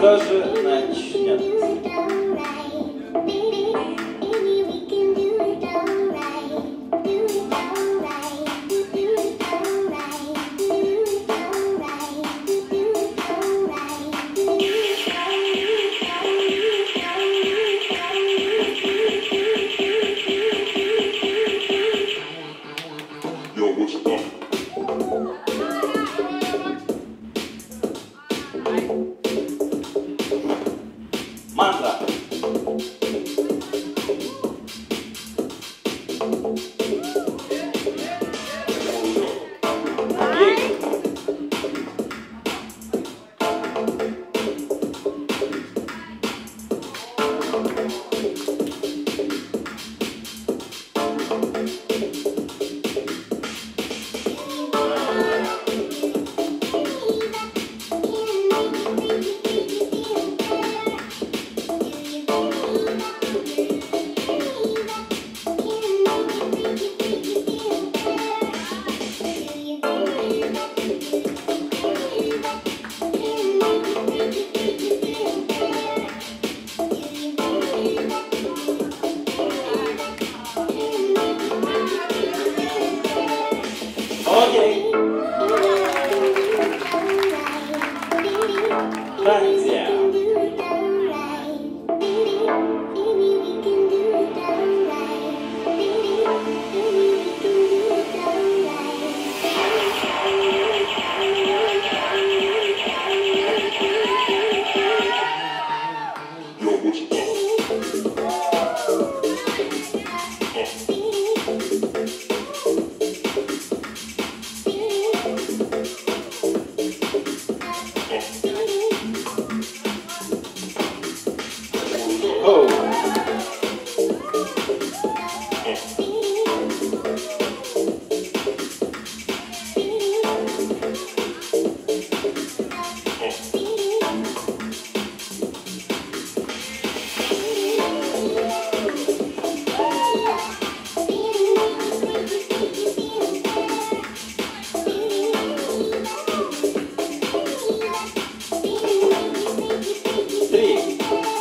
That's it.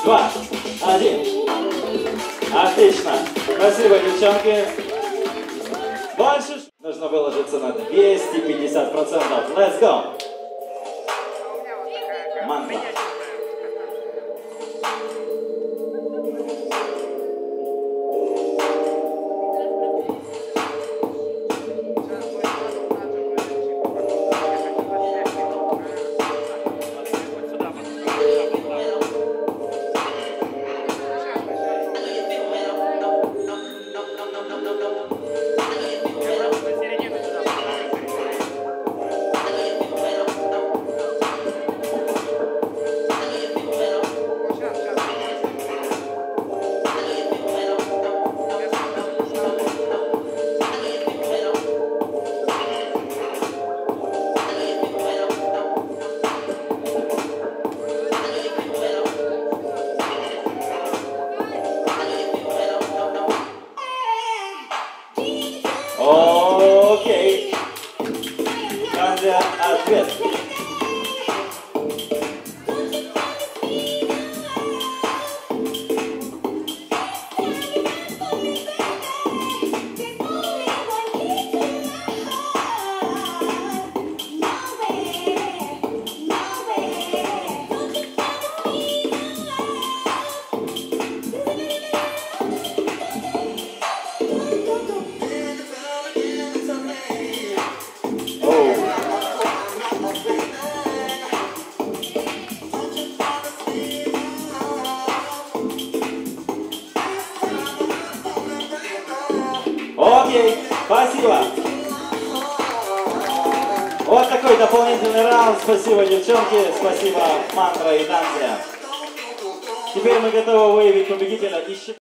Два. Отлично. Спасибо, девчонки. Больше нужно выложиться на 250%. Let's go. Várzea às vezes. Спасибо. Вот такой дополнительный раунд. Спасибо, девчонки. Спасибо, Мантра и Танзия. Теперь мы готовы выявить победителя.